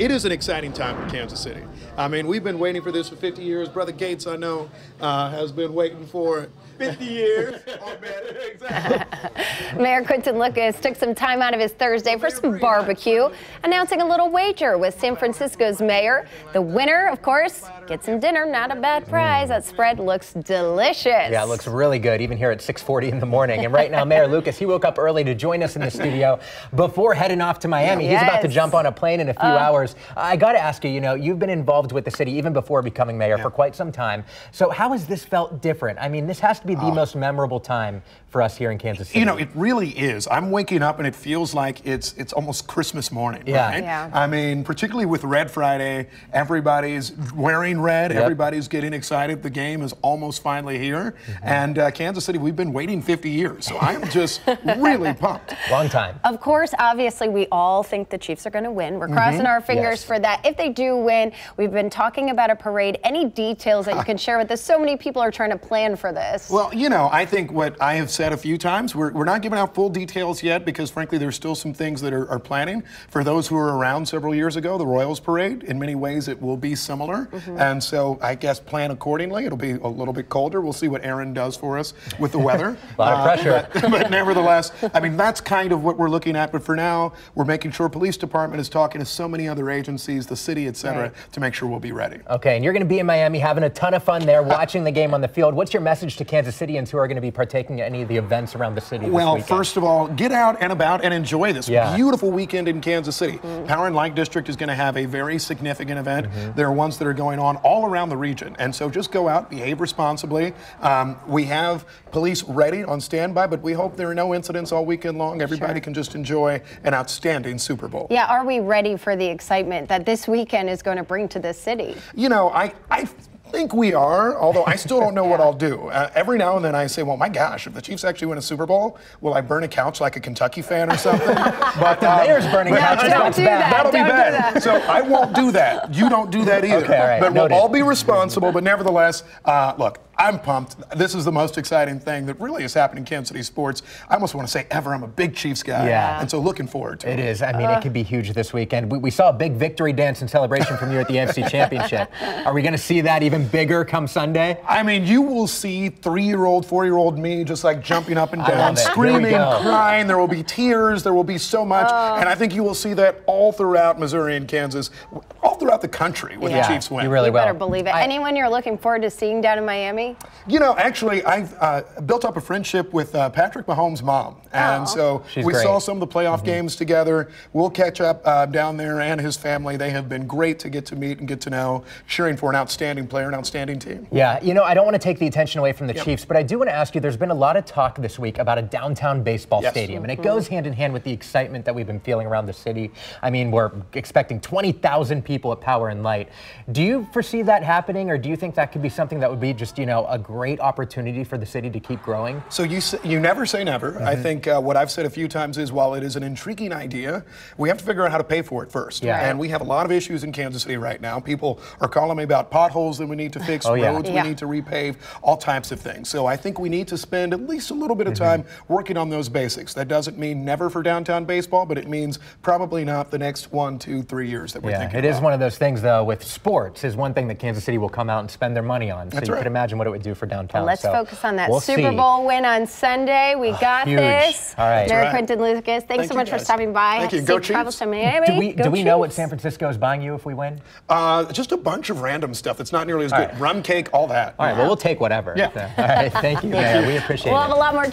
it is an exciting time for Kansas City. I mean, we've been waiting for this for 50 years. Brother Gates, I know, uh, has been waiting for it. 50 years. Mayor Quinton Lucas took some time out of his Thursday for some barbecue, announcing a little wager with San Francisco's mayor. The winner, of course, gets some dinner. Not a bad prize. That spread looks delicious. Yeah, it looks really good, even here at 6:40 in the morning. And right now, Mayor Lucas, he woke up early to join us in the studio before heading off to Miami. He's about to jump on a plane in a few Uh. hours. I got to ask you, you know, you've been involved with the city even before becoming mayor for quite some time. So how has this felt different? I mean, this has to be the most memorable time for us here in Kansas City. You know, it really is. I'm waking up and it feels like it's it's almost Christmas morning. Yeah. Right? Yeah. I mean, particularly with Red Friday, everybody's wearing red. Yep. Everybody's getting excited. The game is almost finally here. Mm-hmm. And uh, Kansas City, we've been waiting 50 years. So I'm just really pumped. long time. Of course, obviously, we all think the Chiefs are going to win. We're crossing our fingers. Yes. for that. If they do win, we've been talking about a parade. Any details that you can share with us? So many people are trying to plan for this. Well, you know, I think what I have said a few times, we're, we're not giving out full details yet because, frankly, there's still some things that are, are planning. For those who were around several years ago, the Royals Parade, in many ways, it will be similar. And so I guess plan accordingly. It'll be a little bit colder. We'll see what Aaron does for us with the weather. A lot of Uh, pressure. but, but nevertheless, I mean, that's kind of what we're looking at. But for now, we're making sure police department is talking to so many other agencies, the city, et cetera, Right. to make sure we'll be ready. Okay, and you're going to be in Miami having a ton of fun there, watching the game on the field. What's your message to Kansas Cityans who are going to be partaking in any of the events around the city? Well, weekend? first of all, get out and about and enjoy this Yeah. beautiful weekend in Kansas City. Power and Light District is going to have a very significant event. Mm-hmm. There are ones that are going on all around the region. And so just go out, behave responsibly. Um, we have police ready on standby, but we hope there are no incidents all weekend long. Everybody Sure. can just enjoy an outstanding Super Bowl. yeah, are we ready for the excitement that this weekend is going to bring to this city? You know, I, I think we are, although I still don't know what I'll do. Uh, every now and then I say, well, my gosh, if the Chiefs actually win a Super Bowl, will I burn a couch like a Kentucky fan or something? but the mayor's burning but- couches, that's do bad. that. That'll Don't be bad. that. So I won't do that. You don't do that either. Okay, all right, But noted. we'll all be responsible. But nevertheless, uh, look, I'm pumped. This is the most exciting thing that really has happened in Kansas City sports. I almost want to say ever. I'm a big Chiefs guy. Yeah. And so looking forward to it. It is. I mean, it uh. could be huge this weekend. We, we saw a big victory dance and celebration from you at the NFC Championship. Are we going to see that even bigger come Sunday? I mean, you will see three-year-old, four-year-old me just like jumping up and down, it. Here we screaming, go. crying. There will be tears. There will be so much, Oh. and I think you will see that all throughout Missouri and Kansas, all throughout the country when Yeah. the Chiefs win. You really you better believe it. I- Anyone you're looking forward to seeing down in Miami? You know, actually, I've uh, built up a friendship with uh, Patrick Mahomes' mom, and Oh. so She's we great. saw some of the playoff games together. We'll catch up uh, down there, and his family. They have been great to get to meet and get to know, cheering for an outstanding player, an outstanding team. Yeah, you know, I don't want to take the attention away from the Yep. Chiefs, but I do want to ask you there's been a lot of talk this week about a downtown baseball Yes. stadium, and it goes hand in hand with the excitement that we've been feeling around the city. I mean, we're expecting 20,000 people at Power and Light. Do you foresee that happening, or do you think that could be something that would be just, you know, a great opportunity for the city to keep growing? So you you never say never. I Mm-hmm. think uh, what I've said a few times is while it is an intriguing idea, we have to figure out how to pay for it first. Yeah. And we have a lot of issues in Kansas City right now. People are calling me about potholes that we need to fix, Oh, yeah. roads Yeah. we need to repave, all types of things. So I think we need to spend at least a little bit of Mm-hmm. time working on those basics. That doesn't mean never for downtown baseball, but it means probably not the next one, two, three years that we're Yeah, thinking it is about. one of those things, though, with sports, is one thing that Kansas City will come out and spend their money on. So That's you right. could imagine what it would do for downtown. Let's So focus on that we'll Super see. Bowl win on Sunday. We got huge. this. All right. Mayor Right. Quinton Lucas, thanks Thank so you, much for stopping by. Thank you. Go Chiefs. to Miami. Do we, Go do we know what San Francisco is buying you if we win? Uh, just a bunch of random stuff that's not nearly as All good. right. Rum cake, all that. All right, well, we'll take whatever. Yeah. All right, thank you, Mayor. We appreciate We'll it. have a lot more